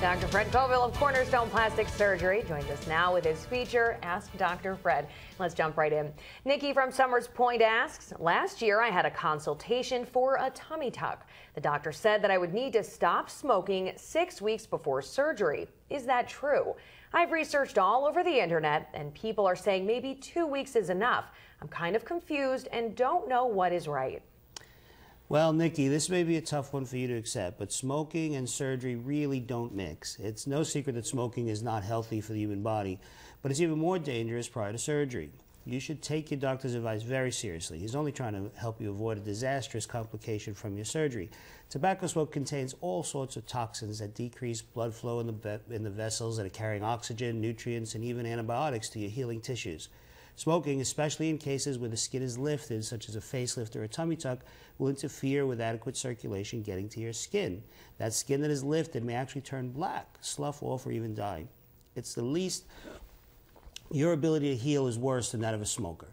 Dr. Fred Coville of Cornerstone Plastic Surgery joins us now with his feature, Ask Dr. Fred. Let's jump right in. Nikki from Somers Point asks, last year I had a consultation for a tummy tuck. The doctor said that I would need to stop smoking six weeks before surgery. Is that true? I've researched all over the internet and people are saying maybe two weeks is enough. I'm kind of confused and don't know what is right. Well, Nikki, this may be a tough one for you to accept, but smoking and surgery really don't mix. It's no secret that smoking is not healthy for the human body, but it's even more dangerous prior to surgery. You should take your doctor's advice very seriously. He's only trying to help you avoid a disastrous complication from your surgery. Tobacco smoke contains all sorts of toxins that decrease blood flow in the, in the vessels that are carrying oxygen, nutrients, and even antibiotics to your healing tissues. Smoking, especially in cases where the skin is lifted, such as a facelift or a tummy tuck, will interfere with adequate circulation getting to your skin. That skin that is lifted may actually turn black, slough off, or even die. It's the least, your ability to heal is worse than that of a smoker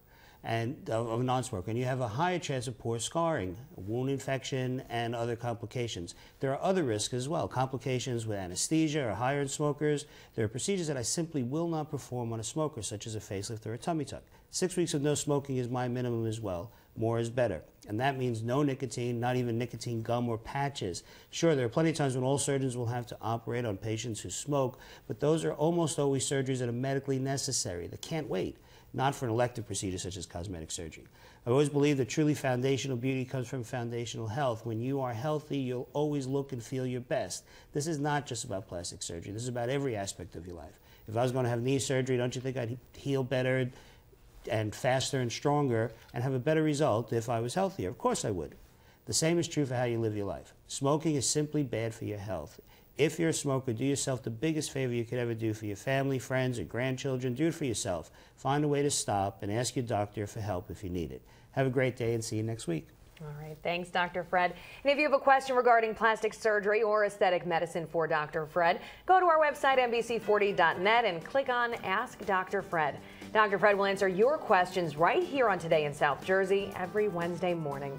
and of a non-smoker, and you have a higher chance of poor scarring, wound infection, and other complications. There are other risks as well. Complications with anesthesia are higher in smokers. There are procedures that I simply will not perform on a smoker, such as a facelift or a tummy tuck. Six weeks of no smoking is my minimum as well. More is better. And that means no nicotine, not even nicotine gum or patches. Sure, there are plenty of times when all surgeons will have to operate on patients who smoke, but those are almost always surgeries that are medically necessary. They can't wait not for an elective procedure such as cosmetic surgery. I always believe that truly foundational beauty comes from foundational health. When you are healthy, you'll always look and feel your best. This is not just about plastic surgery. This is about every aspect of your life. If I was going to have knee surgery, don't you think I'd heal better and faster and stronger and have a better result if I was healthier? Of course I would. The same is true for how you live your life. Smoking is simply bad for your health. If you're a smoker, do yourself the biggest favor you could ever do for your family, friends, or grandchildren. Do it for yourself. Find a way to stop and ask your doctor for help if you need it. Have a great day and see you next week. All right. Thanks, Dr. Fred. And if you have a question regarding plastic surgery or aesthetic medicine for Dr. Fred, go to our website, NBC40.net, and click on Ask Dr. Fred. Dr. Fred will answer your questions right here on Today in South Jersey every Wednesday morning.